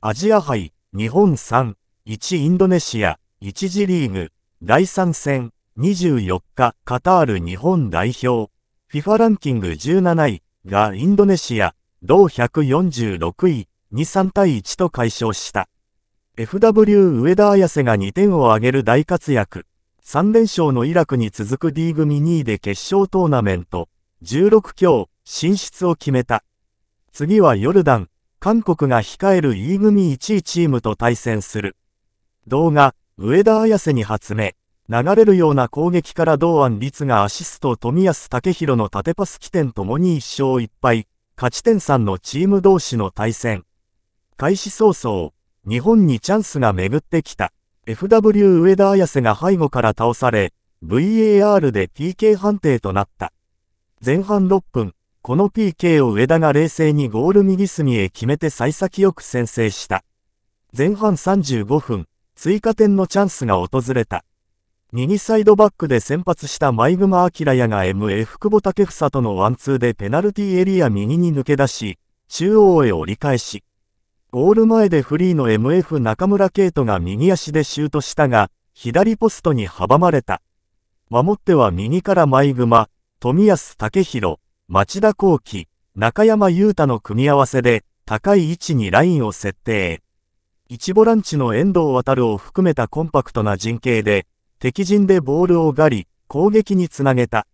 アジア杯、日本3、1インドネシア、1次リーグ、第3戦、24日、カタール日本代表、FIFA ランキング17位がインドネシア、同146位に3対1と解消した。FW 上田綾瀬が2点を挙げる大活躍。3連勝のイラクに続く D 組2位で決勝トーナメント、16強進出を決めた。次はヨルダン、韓国が控える E 組1位チームと対戦する。動画、上田綾瀬に発明。流れるような攻撃から堂安律がアシスト富安武弘の縦パス起点ともに1勝1敗、勝ち点3のチーム同士の対戦。開始早々、日本にチャンスが巡ってきた。FW 上田綾瀬が背後から倒され、VAR で PK 判定となった。前半6分、この PK を上田が冷静にゴール右隅へ決めて幸先よく先制した。前半35分、追加点のチャンスが訪れた。右サイドバックで先発した前熊明也が MF 久保建英とのワンツーでペナルティエリア右に抜け出し、中央へ折り返し、ゴール前でフリーの MF 中村圭斗が右足でシュートしたが、左ポストに阻まれた。守っては右から前熊、富安武弘、町田幸喜、中山優太の組み合わせで、高い位置にラインを設定。一ボランチの遠藤航を含めたコンパクトな陣形で、敵陣でボールを狩り、攻撃につなげた。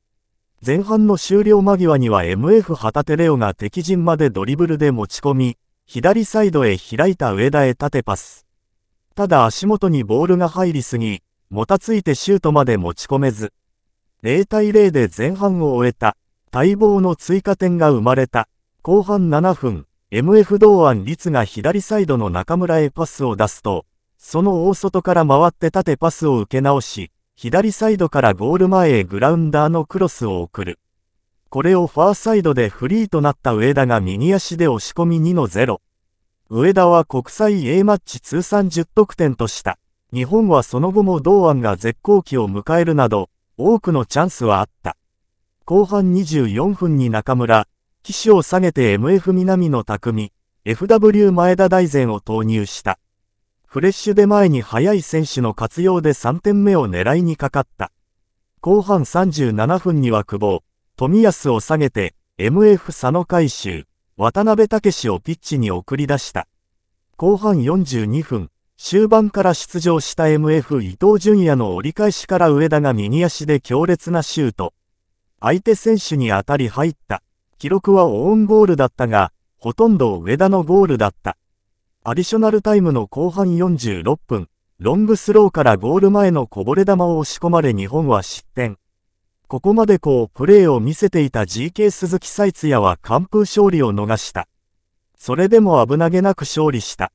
前半の終了間際には MF 旗手レオが敵陣までドリブルで持ち込み、左サイドへ開いた上田へ縦パス。ただ足元にボールが入りすぎ、もたついてシュートまで持ち込めず。0対0で前半を終えた。待望の追加点が生まれた。後半7分、MF 堂安律が左サイドの中村へパスを出すと、その大外から回って縦パスを受け直し、左サイドからゴール前へグラウンダーのクロスを送る。これをファーサイドでフリーとなった上田が右足で押し込み2の0。上田は国際 A マッチ通算10得点とした。日本はその後も堂安が絶好期を迎えるなど、多くのチャンスはあった。後半24分に中村、騎手を下げて MF 南の匠、FW 前田大然を投入した。フレッシュで前に速い選手の活用で3点目を狙いにかかった。後半37分には久保、富安を下げて、MF 佐野海舟、渡辺武をピッチに送り出した。後半42分、終盤から出場した MF 伊藤淳也の折り返しから上田が右足で強烈なシュート。相手選手に当たり入った。記録はオウンゴールだったが、ほとんど上田のゴールだった。アディショナルタイムの後半46分、ロングスローからゴール前のこぼれ球を押し込まれ日本は失点。ここまでこうプレーを見せていた GK 鈴木サイツヤは完封勝利を逃した。それでも危なげなく勝利した。